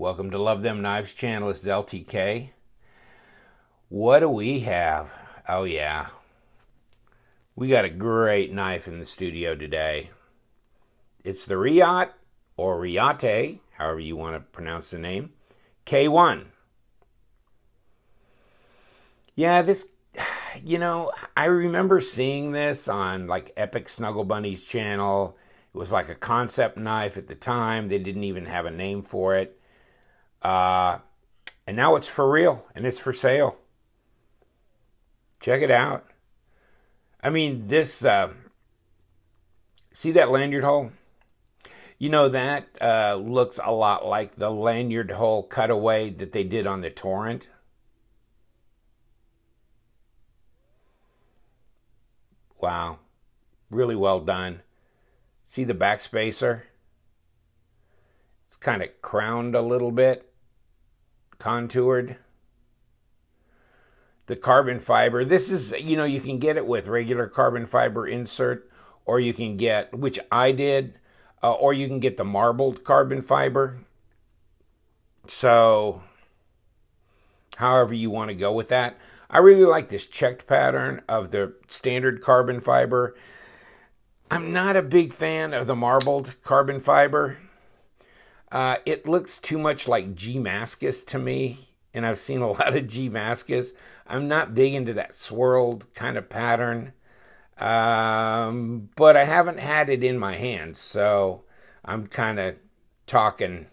Welcome to Love Them Knives channel. It's LTK. What do we have? Oh, yeah. We got a great knife in the studio today. It's the Riot, or Riate, however you want to pronounce the name, K1. Yeah, this, you know, I remember seeing this on like Epic Snuggle Bunny's channel. It was like a concept knife at the time. They didn't even have a name for it. Uh, and now it's for real and it's for sale. Check it out. I mean, this, uh, see that lanyard hole? You know, that uh, looks a lot like the lanyard hole cutaway that they did on the Torrent. Wow. Really well done. See the back spacer? It's kind of crowned a little bit contoured. The carbon fiber, this is, you know, you can get it with regular carbon fiber insert, or you can get, which I did, uh, or you can get the marbled carbon fiber. So, however you want to go with that. I really like this checked pattern of the standard carbon fiber. I'm not a big fan of the marbled carbon fiber. Uh, it looks too much like G-Mascus to me, and I've seen a lot of G-Mascus. I'm not big into that swirled kind of pattern, um, but I haven't had it in my hands, so I'm kind of talking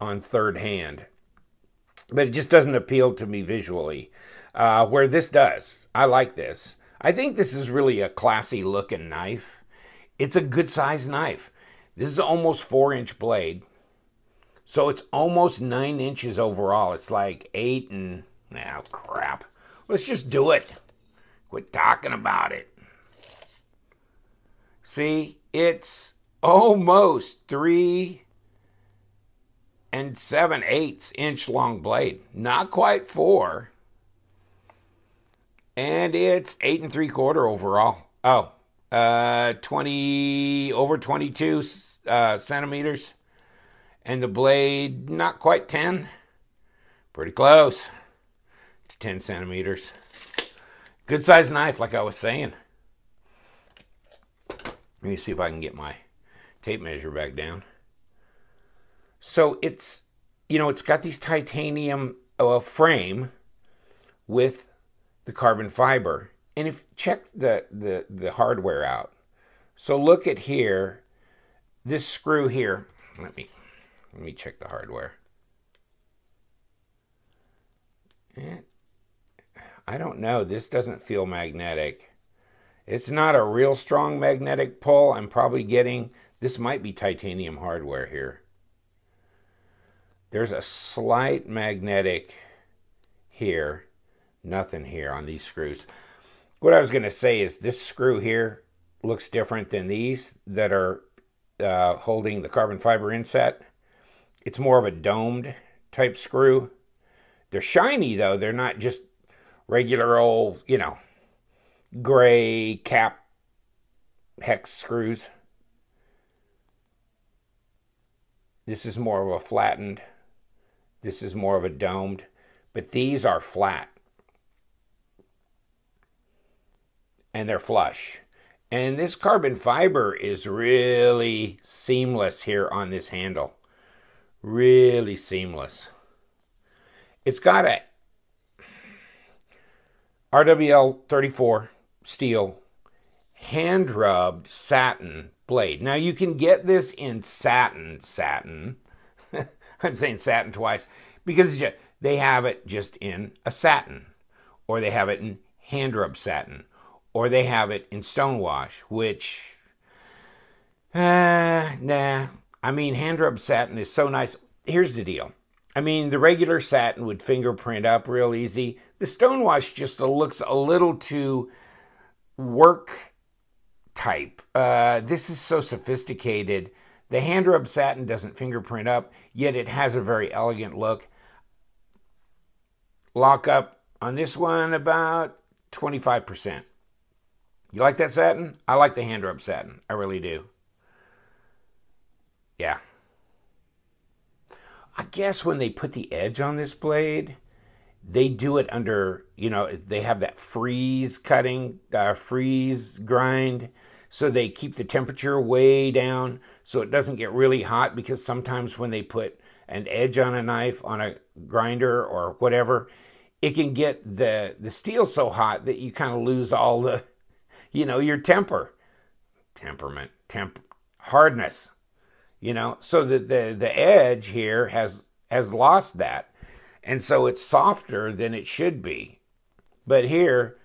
on third hand. But it just doesn't appeal to me visually, uh, where this does. I like this. I think this is really a classy looking knife. It's a good size knife. This is almost four inch blade. So it's almost nine inches overall. It's like eight and, now oh, crap. Let's just do it. Quit talking about it. See, it's almost three and seven eighths inch long blade. Not quite four. And it's eight and three quarter overall. Oh, uh, 20, over 22 uh, centimeters and the blade not quite 10 pretty close. To 10 centimeters. Good size knife like I was saying. Let me see if I can get my tape measure back down. So it's you know it's got these titanium uh, frame with the carbon fiber. And if check the, the the hardware out. So look at here. This screw here let me let me check the hardware. Eh, I don't know. This doesn't feel magnetic. It's not a real strong magnetic pull. I'm probably getting, this might be titanium hardware here. There's a slight magnetic here. Nothing here on these screws. What I was going to say is this screw here looks different than these that are uh, holding the carbon fiber inset. It's more of a domed type screw. They're shiny though. They're not just regular old, you know, gray cap hex screws. This is more of a flattened. This is more of a domed. But these are flat. And they're flush. And this carbon fiber is really seamless here on this handle. Really seamless. It's got a RWL 34 steel hand rubbed satin blade. Now you can get this in satin, satin. I'm saying satin twice because just, they have it just in a satin, or they have it in hand rub satin, or they have it in stonewash, which, uh, nah, I mean, hand rub satin is so nice. Here's the deal. I mean, the regular satin would fingerprint up real easy. The stonewash just looks a little too work type. Uh, this is so sophisticated. The hand rub satin doesn't fingerprint up, yet it has a very elegant look. Lock up on this one about 25%. You like that satin? I like the hand rub satin. I really do. Yeah. I guess when they put the edge on this blade, they do it under, you know, they have that freeze cutting, uh, freeze grind. So they keep the temperature way down so it doesn't get really hot because sometimes when they put an edge on a knife on a grinder or whatever, it can get the, the steel so hot that you kind of lose all the, you know, your temper, temperament, temp, hardness, you know. So the, the, the edge here has, has lost that. And so it's softer than it should be. But here,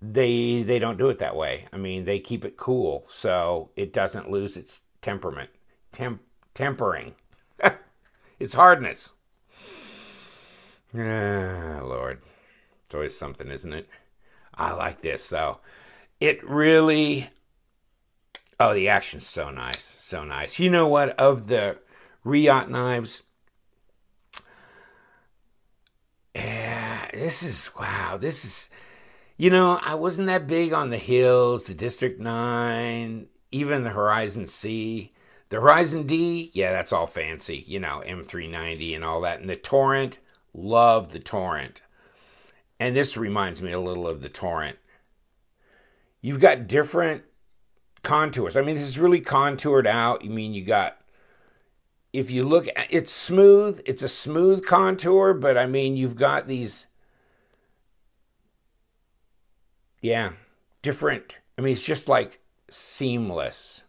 they they don't do it that way. I mean, they keep it cool so it doesn't lose its temperament. Temp tempering. its hardness. Ah, Lord. It's always something, isn't it? I like this though. It really Oh, the action's so nice. So nice. You know what? Of the Riot knives, yeah, this is wow. This is you know, I wasn't that big on the Hills, the District 9, even the Horizon C. The Horizon D, yeah, that's all fancy, you know, M390 and all that. And the Torrent, love the Torrent. And this reminds me a little of the Torrent. You've got different contours. I mean, this is really contoured out. I mean, you got, if you look, at, it's smooth. It's a smooth contour, but I mean, you've got these yeah, different. I mean, it's just like seamless.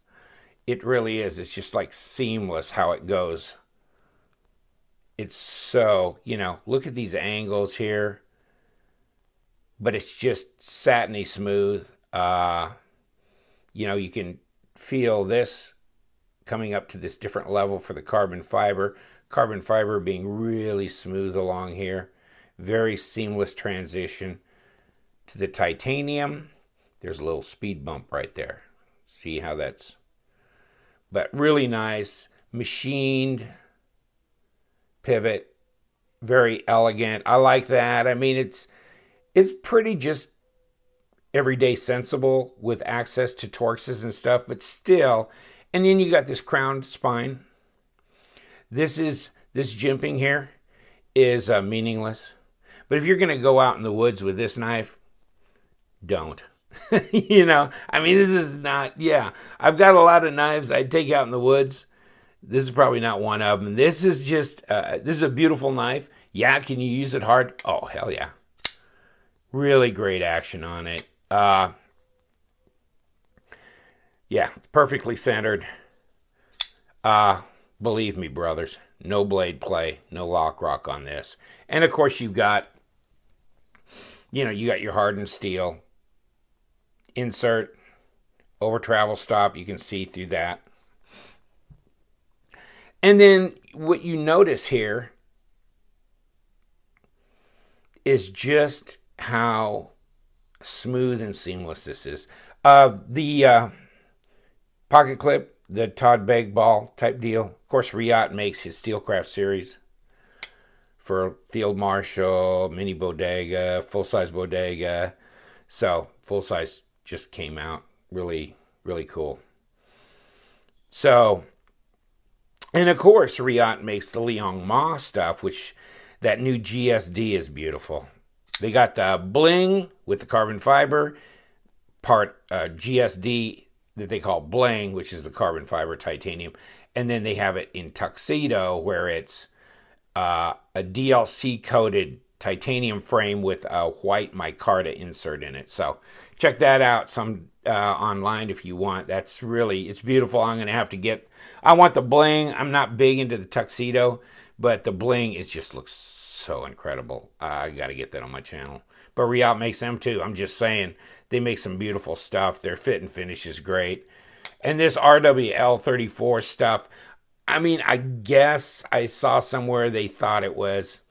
It really is. It's just like seamless how it goes. It's so, you know, look at these angles here. But it's just satiny smooth. Uh, you know, you can feel this coming up to this different level for the carbon fiber. Carbon fiber being really smooth along here. Very seamless transition to the titanium. There's a little speed bump right there. See how that's, but really nice, machined pivot, very elegant. I like that. I mean, it's, it's pretty just everyday sensible with access to Torxes and stuff, but still, and then you got this crowned spine. This is, this jimping here is uh, meaningless. But if you're going to go out in the woods with this knife, don't. you know, I mean, this is not, yeah, I've got a lot of knives I'd take out in the woods. This is probably not one of them. This is just, uh, this is a beautiful knife. Yeah, can you use it hard? Oh, hell yeah. Really great action on it. Uh, yeah, perfectly centered. Uh, believe me, brothers, no blade play, no lock rock on this. And of course, you've got, you know, you got your hardened steel insert over travel stop. You can see through that. And then what you notice here is just how smooth and seamless this is. Uh, the uh, pocket clip, the Todd Begg ball type deal. Of course, Reate makes his Steelcraft series for Field Marshal, Mini Bodega, Full Size Bodega. So, full size just came out. Really, really cool. So, and of course, Reate makes the Liong Mah stuff, which that new GSD is beautiful. They got the bling with the carbon fiber, part uh, GSD that they call bling, which is the carbon fiber titanium. And then they have it in tuxedo where it's uh, a DLC coated titanium frame with a white micarta insert in it. So check that out some uh, online if you want. That's really, it's beautiful. I'm going to have to get, I want the bling. I'm not big into the tuxedo, but the bling, it just looks so incredible. Uh, I got to get that on my channel. But Reate makes them too. I'm just saying, they make some beautiful stuff. Their fit and finish is great. And this RWL34 stuff, I mean, I guess I saw somewhere they thought it was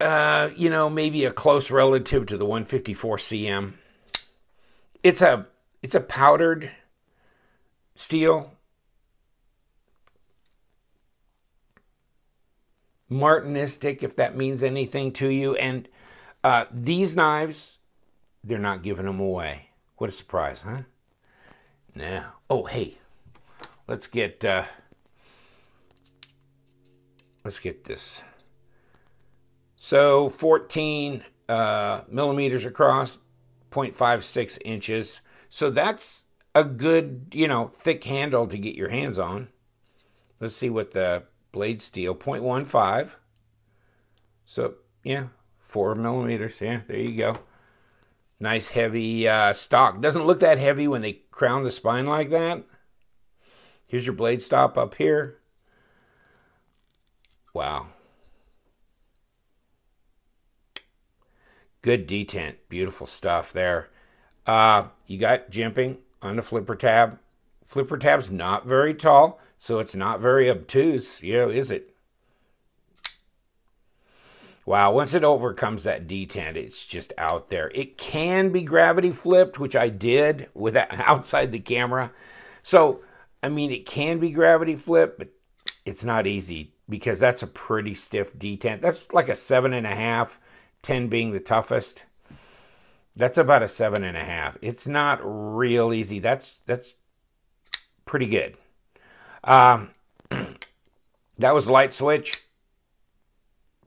uh, you know, maybe a close relative to the 154 CM. It's a it's a powdered steel. Martensitic, if that means anything to you. And uh, these knives, they're not giving them away. What a surprise, huh? Now, oh, hey, let's get... Uh, let's get this. So 14 uh, millimeters across, 0.56 inches. So that's a good, you know, thick handle to get your hands on. Let's see what the blade steel, 0.15. So, yeah, four millimeters. Yeah, there you go. Nice heavy uh, stock. Doesn't look that heavy when they crown the spine like that. Here's your blade stop up here. Wow. Good detent. Beautiful stuff there. Uh, you got jimping on the flipper tab. Flipper tab's not very tall, so it's not very obtuse, you know, is it? Wow, once it overcomes that detent, it's just out there. It can be gravity flipped, which I did with that outside the camera. So, I mean, it can be gravity flipped, but it's not easy because that's a pretty stiff detent. That's like a seven and a half, 10 being the toughest. That's about a seven and a half. It's not real easy. That's that's pretty good. Um, that was light switch,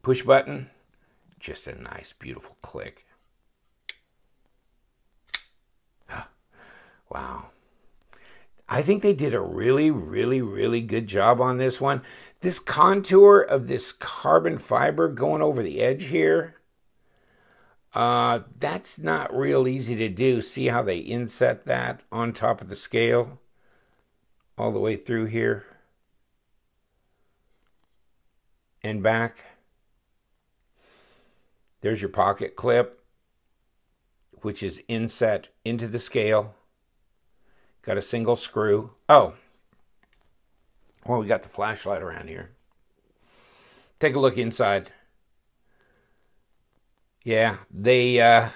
push button, just a nice, beautiful click. Wow. I think they did a really, really, really good job on this one. This contour of this carbon fiber going over the edge here, uh, that's not real easy to do. See how they inset that on top of the scale all the way through here and back. There's your pocket clip, which is inset into the scale. Got a single screw. Oh, well, we got the flashlight around here. Take a look inside. Yeah, they uh,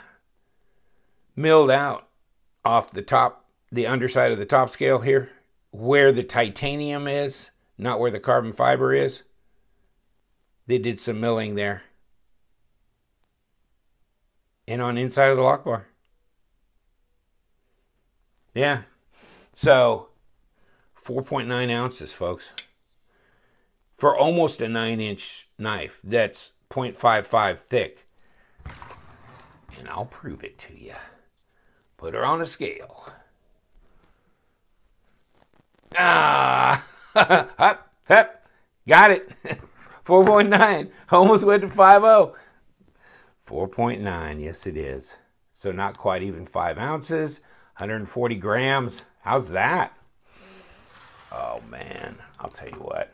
milled out off the top, the underside of the top scale here, where the titanium is, not where the carbon fiber is. They did some milling there. And on inside of the lock bar. Yeah, so, 4.9 ounces, folks. For almost a 9 inch knife that's 0.55 thick. And I'll prove it to you. Put her on a scale. Ah! up, up. Got it. 4.9. Almost went to 5.0. 4.9. Yes, it is. So not quite even 5 ounces. 140 grams. How's that? Oh man, I'll tell you what.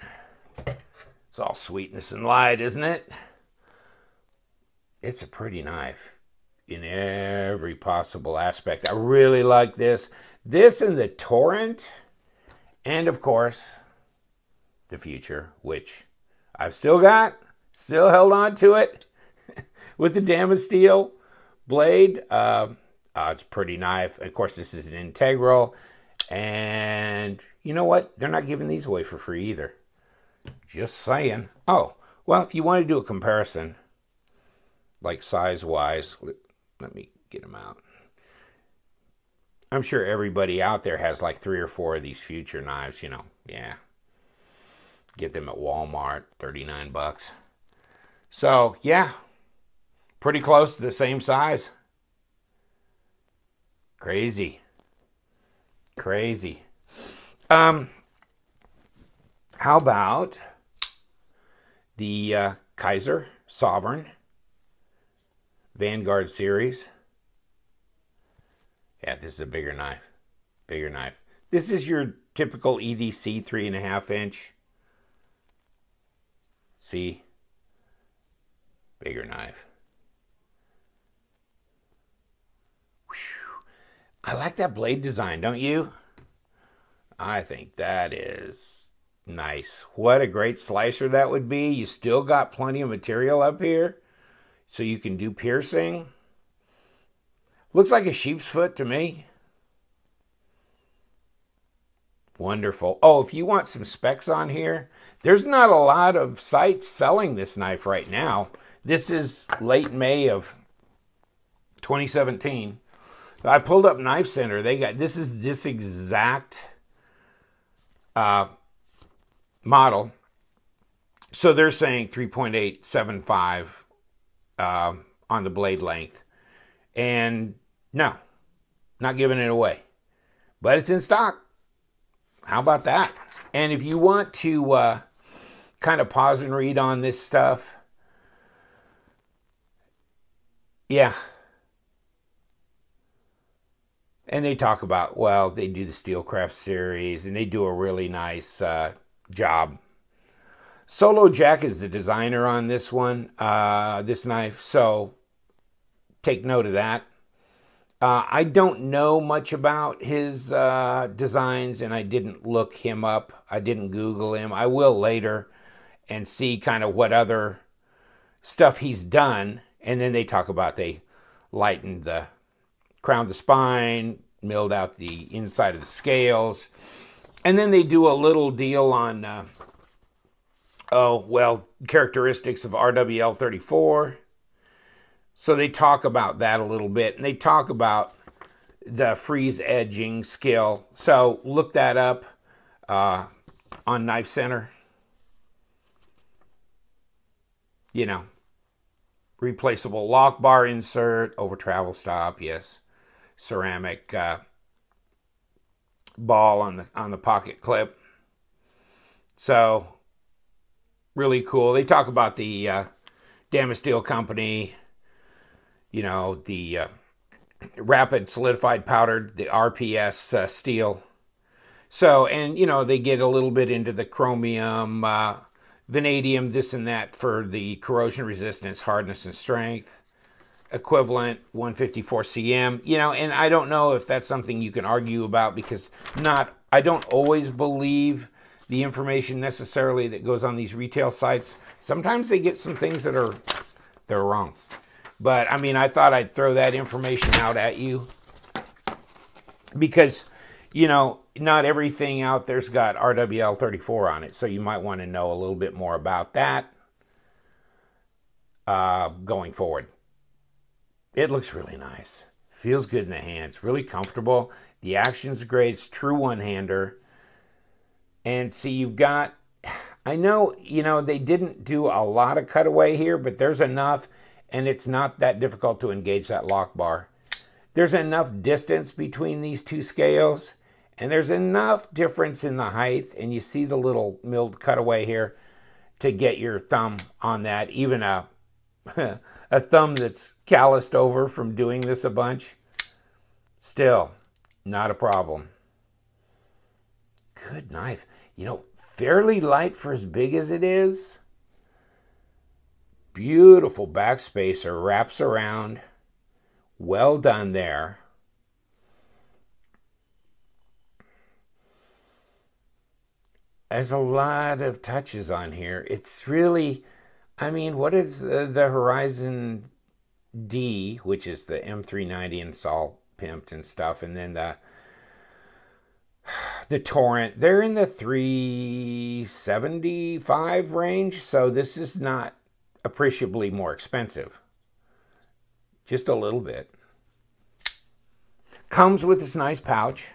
It's all sweetness and light, isn't it? It's a pretty knife in every possible aspect. I really like this. This and the Torrent, and of course, the Future, which I've still got, still held on to it with the Damasteel blade. Uh, uh, it's pretty knife. Of course, this is an integral. And you know what? They're not giving these away for free either. Just saying. Oh, well, if you want to do a comparison, like size-wise, let, let me get them out. I'm sure everybody out there has like three or four of these future knives, you know. Yeah. Get them at Walmart, 39 bucks. So, yeah. Pretty close to the same size. Crazy. Crazy. Um, how about the uh, Kizer Sovereign Vanguard series? Yeah, this is a bigger knife. Bigger knife. This is your typical EDC three and a half inch. See? Bigger knife. I like that blade design, don't you? I think that is nice. What a great slicer that would be. You still got plenty of material up here, so you can do piercing. Looks like a sheep's foot to me. Wonderful. Oh, if you want some specs on here, there's not a lot of sites selling this knife right now. This is late May of 2017. I pulled up Knife Center. They got this is this exact uh, model, So they're saying 3.875 uh, on the blade length. And no, not giving it away. But it's in stock. How about that? And if you want to uh, kind of pause and read on this stuff, yeah. And they talk about, well, they do the Steelcraft series and they do a really nice uh, job. Solo Jack is the designer on this one, uh, this knife. So take note of that. Uh, I don't know much about his uh, designs and I didn't look him up. I didn't Google him. I will later and see kind of what other stuff he's done. And then they talk about they lightened the crown the spine, milled out the inside of the scales. And then they do a little deal on, uh, oh, well, characteristics of RWL 34 so they talk about that a little bit, and they talk about the freeze edging skill. So look that up uh, on Knife Center. You know, replaceable lock bar insert over travel stop. Yes, ceramic uh, ball on the on the pocket clip. So really cool. They talk about the uh, Damasteel company you know, the uh, rapid solidified powdered, the RPS uh, steel. So, and, you know, they get a little bit into the chromium, uh, vanadium, this and that for the corrosion resistance, hardness, and strength. Equivalent 154 cm, you know, and I don't know if that's something you can argue about because not, I don't always believe the information necessarily that goes on these retail sites. Sometimes they get some things that are, they're wrong. But I mean, I thought I'd throw that information out at you because, you know, not everything out there's got RWL 34 on it. So you might want to know a little bit more about that uh, going forward. It looks really nice. Feels good in the hands. Really comfortable. The action's great. It's true one-hander. And see, you've got... I know, you know, they didn't do a lot of cutaway here, but there's enough and it's not that difficult to engage that lock bar. There's enough distance between these two scales, and there's enough difference in the height, and you see the little milled cutaway here to get your thumb on that, even a, a thumb that's calloused over from doing this a bunch. Still, not a problem. Good knife. You know, fairly light for as big as it is. Beautiful backspacer wraps around. Well done there. There's a lot of touches on here. It's really, I mean, what is the, the Horizon D, which is the M390 and it's all pimped and stuff, and then the the torrent they're in the 375 range so this is not appreciably more expensive. Just a little bit. Comes with this nice pouch,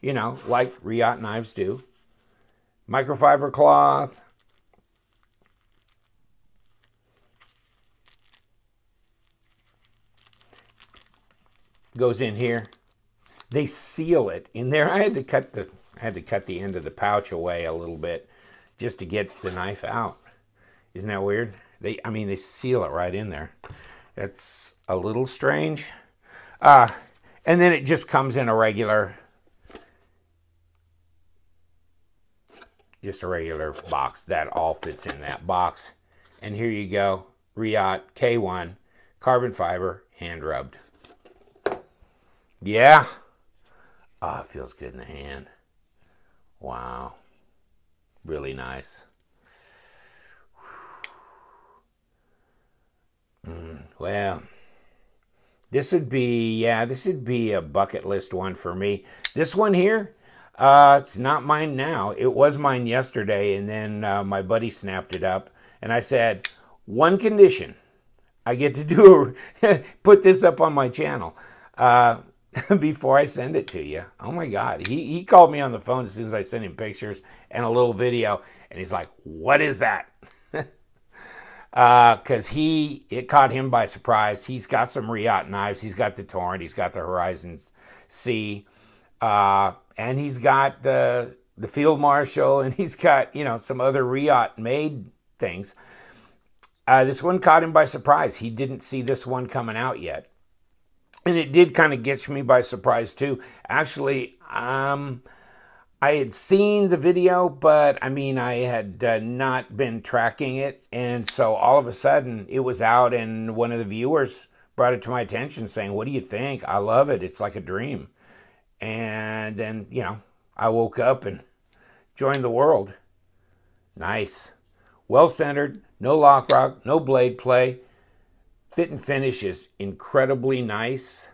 you know, like Reate knives do. Microfiber cloth. Goes in here. They seal it in there. I had to cut the I had to cut the end of the pouch away a little bit just to get the knife out. Isn't that weird? They, I mean, they seal it right in there. It's a little strange. Uh, and then it just comes in a regular, just a regular box. That all fits in that box. And here you go, Reate K1 carbon fiber hand rubbed. Yeah. Oh, it feels good in the hand. Wow. Really nice. Mm, well, this would be, yeah, this would be a bucket list one for me. This one here, uh, it's not mine now. It was mine yesterday, and then uh, my buddy snapped it up. And I said, one condition. I get to do a, put this up on my channel. Uh, before I send it to you. Oh my God. He, he called me on the phone as soon as I sent him pictures and a little video, and he's like, What is that? Because uh, he, it caught him by surprise. He's got some Riot knives. He's got the Torrent, he's got the Horizons C, uh, and he's got uh, the Field Marshal, and he's got, you know, some other Riot made things. Uh, this one caught him by surprise. He didn't see this one coming out yet and it did kind of get me by surprise too. Actually, um, I had seen the video, but I mean, I had uh, not been tracking it, and so all of a sudden it was out, and one of the viewers brought it to my attention, saying, "What do you think? I love it. It's like a dream." And then you know, I woke up and joined the world. Nice, well centered, no lock rock, no blade play fit and finish is incredibly nice.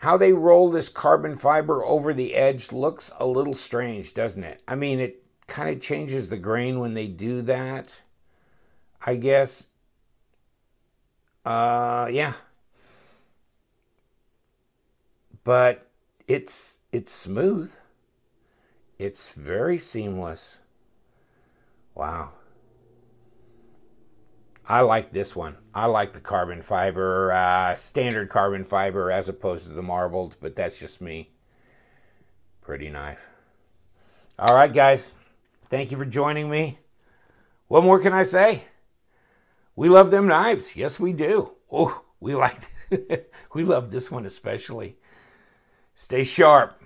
How they roll this carbon fiber over the edge looks a little strange, doesn't it? I mean, it kind of changes the grain when they do that, I guess. Uh, yeah. But it's it's smooth. It's very seamless. Wow. I like this one. I like the carbon fiber, uh, standard carbon fiber as opposed to the marbled, but that's just me. Pretty knife. All right, guys. Thank you for joining me. What more can I say? We love them knives. Yes, we do. Oh, we like we love this one especially. Stay sharp.